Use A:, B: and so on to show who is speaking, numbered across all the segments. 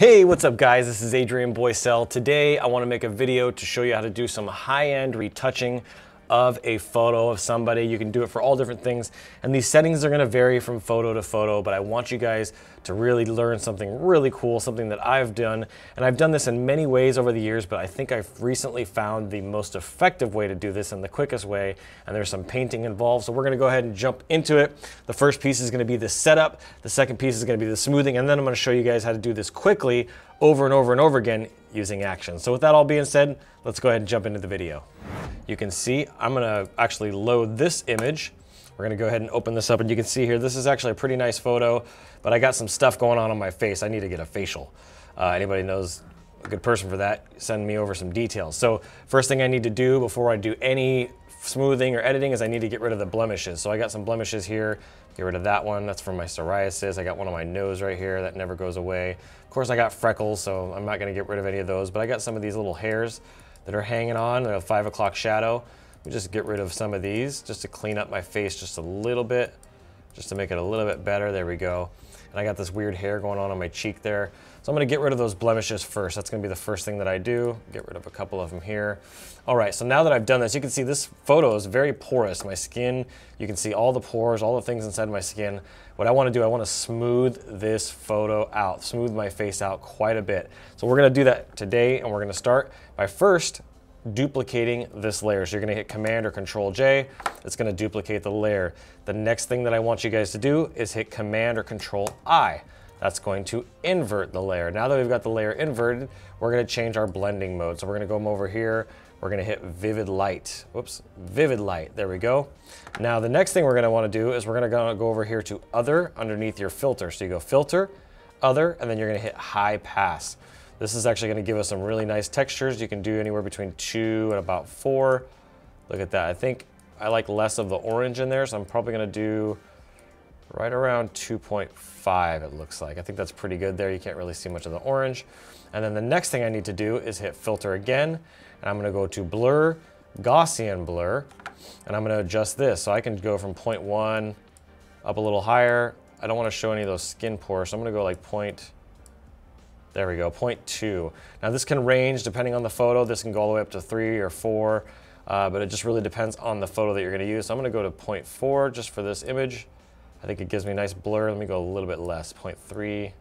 A: Hey, what's up guys? This is Adrian Boysel. Today I want to make a video to show you how to do some high-end retouching of a photo of somebody. You can do it for all different things. And these settings are gonna vary from photo to photo, but I want you guys to really learn something really cool, something that I've done. And I've done this in many ways over the years, but I think I've recently found the most effective way to do this and the quickest way. And there's some painting involved. So we're gonna go ahead and jump into it. The first piece is gonna be the setup. The second piece is gonna be the smoothing. And then I'm gonna show you guys how to do this quickly over and over and over again using action. So with that all being said, let's go ahead and jump into the video. You can see I'm gonna actually load this image. We're gonna go ahead and open this up and you can see here, this is actually a pretty nice photo, but I got some stuff going on on my face. I need to get a facial. Uh, anybody knows a good person for that, send me over some details. So first thing I need to do before I do any smoothing or editing is I need to get rid of the blemishes. So I got some blemishes here, get rid of that one. That's from my psoriasis. I got one on my nose right here that never goes away. Of course I got freckles, so I'm not gonna get rid of any of those, but I got some of these little hairs that are hanging on, a five o'clock shadow. We just get rid of some of these just to clean up my face just a little bit, just to make it a little bit better. There we go. And I got this weird hair going on on my cheek there. So I'm gonna get rid of those blemishes first. That's gonna be the first thing that I do. Get rid of a couple of them here. All right, so now that I've done this, you can see this photo is very porous. My skin, you can see all the pores, all the things inside my skin. What I wanna do, I wanna smooth this photo out, smooth my face out quite a bit. So we're gonna do that today and we're gonna start by first duplicating this layer. So you're gonna hit Command or Control J, it's gonna duplicate the layer. The next thing that I want you guys to do is hit Command or Control I that's going to invert the layer. Now that we've got the layer inverted, we're gonna change our blending mode. So we're gonna go over here, we're gonna hit vivid light. Whoops, vivid light, there we go. Now the next thing we're gonna wanna do is we're gonna go over here to other underneath your filter. So you go filter, other, and then you're gonna hit high pass. This is actually gonna give us some really nice textures. You can do anywhere between two and about four. Look at that, I think I like less of the orange in there, so I'm probably gonna do right around 2.5 it looks like. I think that's pretty good there. You can't really see much of the orange. And then the next thing I need to do is hit filter again. And I'm gonna go to blur, Gaussian blur, and I'm gonna adjust this. So I can go from 0.1 up a little higher. I don't wanna show any of those skin pores, so I'm gonna go like point, there we go, 0.2. Now this can range depending on the photo. This can go all the way up to three or four, uh, but it just really depends on the photo that you're gonna use. So I'm gonna go to 0.4 just for this image. I think it gives me a nice blur. Let me go a little bit less, 0.3.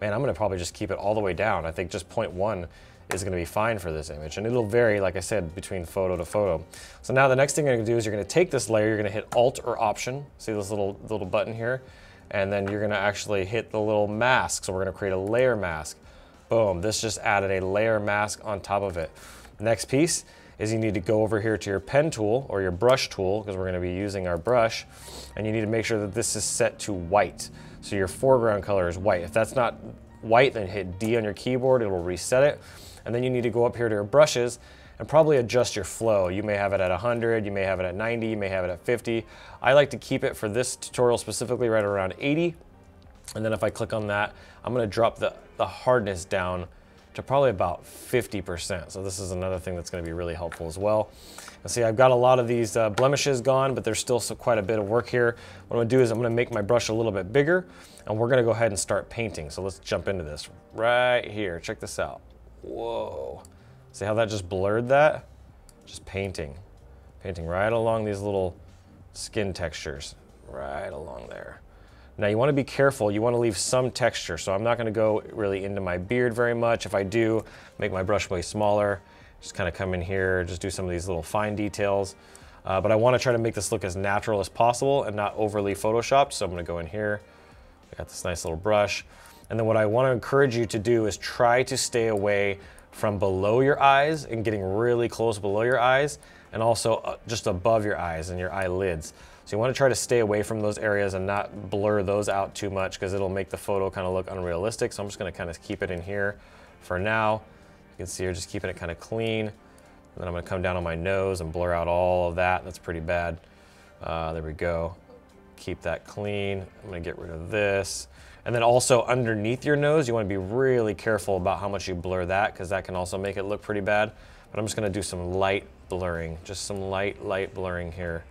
A: Man, I'm gonna probably just keep it all the way down. I think just 0.1 is gonna be fine for this image. And it'll vary, like I said, between photo to photo. So now the next thing you're gonna do is you're gonna take this layer, you're gonna hit Alt or Option. See this little, little button here? And then you're gonna actually hit the little mask. So we're gonna create a layer mask. Boom, this just added a layer mask on top of it. Next piece is you need to go over here to your pen tool or your brush tool because we're to be using our brush and you need to make sure that this is set to white. So your foreground color is white. If that's not white, then hit D on your keyboard, it will reset it. And then you need to go up here to your brushes and probably adjust your flow. You may have it at 100, you may have it at 90, you may have it at 50. I like to keep it for this tutorial specifically right around 80. And then if I click on that, I'm gonna drop the, the hardness down to probably about 50%. So this is another thing that's gonna be really helpful as well. And see, I've got a lot of these uh, blemishes gone, but there's still some, quite a bit of work here. What I'm gonna do is I'm gonna make my brush a little bit bigger and we're gonna go ahead and start painting. So let's jump into this right here. Check this out. Whoa. See how that just blurred that? Just painting. Painting right along these little skin textures, right along there. Now you wanna be careful, you wanna leave some texture. So I'm not gonna go really into my beard very much. If I do, make my brush way smaller. Just kind of come in here, just do some of these little fine details. Uh, but I wanna try to make this look as natural as possible and not overly photoshopped. So I'm gonna go in here, I got this nice little brush. And then what I wanna encourage you to do is try to stay away from below your eyes and getting really close below your eyes and also uh, just above your eyes and your eyelids. So you want to try to stay away from those areas and not blur those out too much because it'll make the photo kind of look unrealistic. So I'm just going to kind of keep it in here for now. You can see here just keeping it kind of clean. And then I'm to come down on my nose and blur out all of that. That's pretty bad. Uh, there we go. Keep that clean. I'm to get rid of this. And then also underneath your nose, you want to be really careful about how much you blur that because that can also make it look pretty bad. But I'm just going to do some light blurring, just some light, light blurring here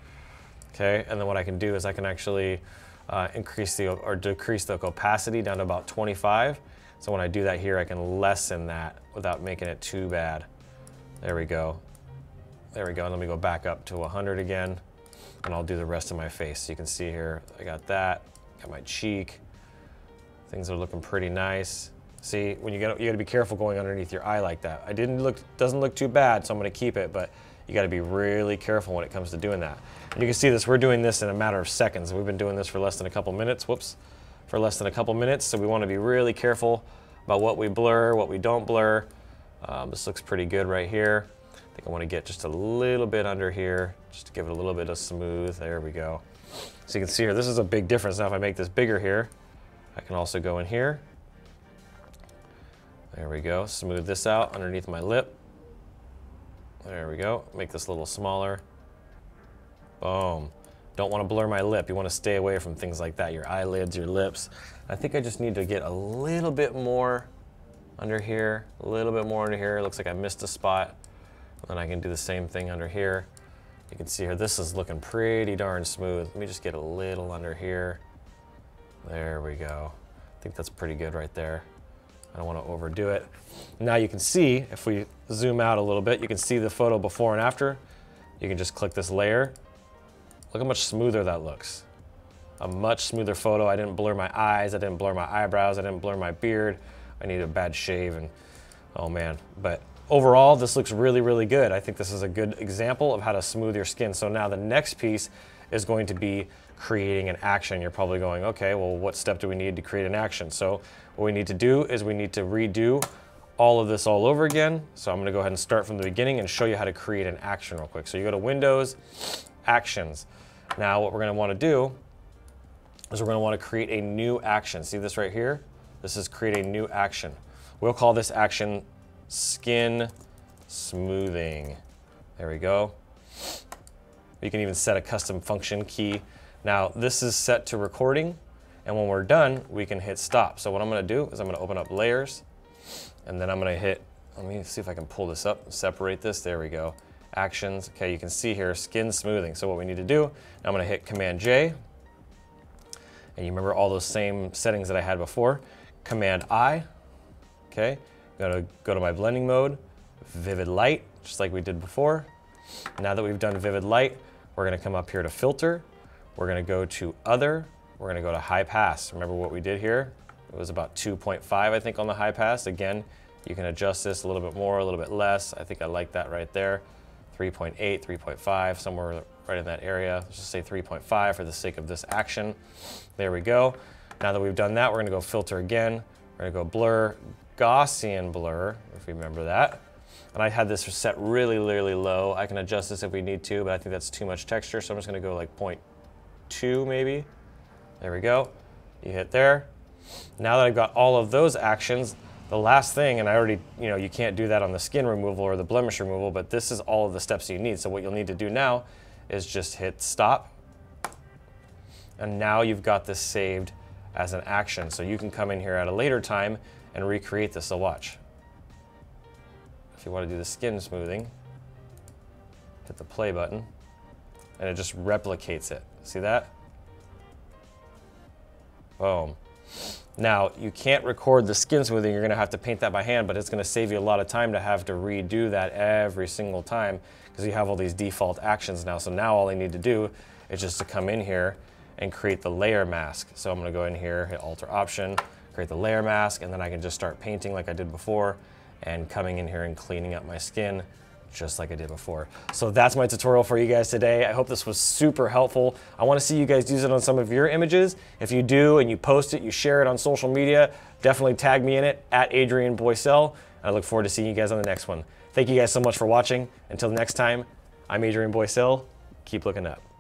A: okay? And then what I can do is I can actually uh, increase the or decrease the opacity down to about 25. So when I do that here, I can lessen that without making it too bad. There we go. There we go. And let me go back up to 100 again, and I'll do the rest of my face. So you can see here, I got that, got my cheek. Things are looking pretty nice. See, when you get, you gotta be careful going underneath your eye like that. I didn't look, doesn't look too bad, so I'm gonna keep it, but you gotta be really careful when it comes to doing that. And you can see this, we're doing this in a matter of seconds. We've been doing this for less than a couple minutes, whoops, for less than a couple minutes, so we wanna be really careful about what we blur, what we don't blur. Um, this looks pretty good right here. I think I wanna get just a little bit under here, just to give it a little bit of smooth. There we go. So you can see here, this is a big difference. Now if I make this bigger here, I can also go in here there we go. Smooth this out underneath my lip. There we go. Make this a little smaller. Boom. Don't want to blur my lip. You want to stay away from things like that, your eyelids, your lips. I think I just need to get a little bit more under here, a little bit more under here. It looks like I missed a spot. Then I can do the same thing under here. You can see here, this is looking pretty darn smooth. Let me just get a little under here. There we go. I think that's pretty good right there. I don't want to overdo it. Now you can see, if we zoom out a little bit, you can see the photo before and after. You can just click this layer. Look how much smoother that looks. A much smoother photo. I didn't blur my eyes, I didn't blur my eyebrows, I didn't blur my beard. I need a bad shave and, oh man. But overall, this looks really, really good. I think this is a good example of how to smooth your skin. So now the next piece is going to be creating an action. You're probably going, okay, well, what step do we need to create an action? So what we need to do is we need to redo all of this all over again. So I'm gonna go ahead and start from the beginning and show you how to create an action real quick. So you go to Windows, Actions. Now what we're gonna wanna do is we're gonna wanna create a new action. See this right here? This is create a new action. We'll call this action skin smoothing. There we go. You can even set a custom function key now this is set to recording and when we're done, we can hit stop. So what I'm gonna do is I'm gonna open up layers and then I'm gonna hit, let me see if I can pull this up, separate this, there we go. Actions, okay, you can see here, skin smoothing. So what we need to do, I'm gonna hit Command J, and you remember all those same settings that I had before. Command I, okay, gonna go to my blending mode, vivid light, just like we did before. Now that we've done vivid light, we're gonna come up here to filter, we're gonna go to other, we're gonna go to high pass. Remember what we did here? It was about 2.5, I think, on the high pass. Again, you can adjust this a little bit more, a little bit less. I think I like that right there. 3.8, 3.5, somewhere right in that area. Let's just say 3.5 for the sake of this action. There we go. Now that we've done that, we're gonna go filter again. We're gonna go blur, Gaussian blur, if you remember that. And I had this set really, really low. I can adjust this if we need to, but I think that's too much texture, so I'm just gonna go like 0.2 maybe. There we go. You hit there. Now that I've got all of those actions, the last thing, and I already, you know, you can't do that on the skin removal or the blemish removal, but this is all of the steps you need. So what you'll need to do now is just hit stop. And now you've got this saved as an action. So you can come in here at a later time and recreate this. So watch. If you want to do the skin smoothing, hit the play button and it just replicates it. See that? Boom. Now, you can't record the skin smoothing, you're gonna have to paint that by hand, but it's gonna save you a lot of time to have to redo that every single time because you have all these default actions now. So now all I need to do is just to come in here and create the layer mask. So I'm gonna go in here, hit Alter Option, create the layer mask, and then I can just start painting like I did before and coming in here and cleaning up my skin just like I did before. So that's my tutorial for you guys today. I hope this was super helpful. I wanna see you guys use it on some of your images. If you do and you post it, you share it on social media, definitely tag me in it, at Adrian Boysel. I look forward to seeing you guys on the next one. Thank you guys so much for watching. Until next time, I'm Adrian Boysel. Keep looking up.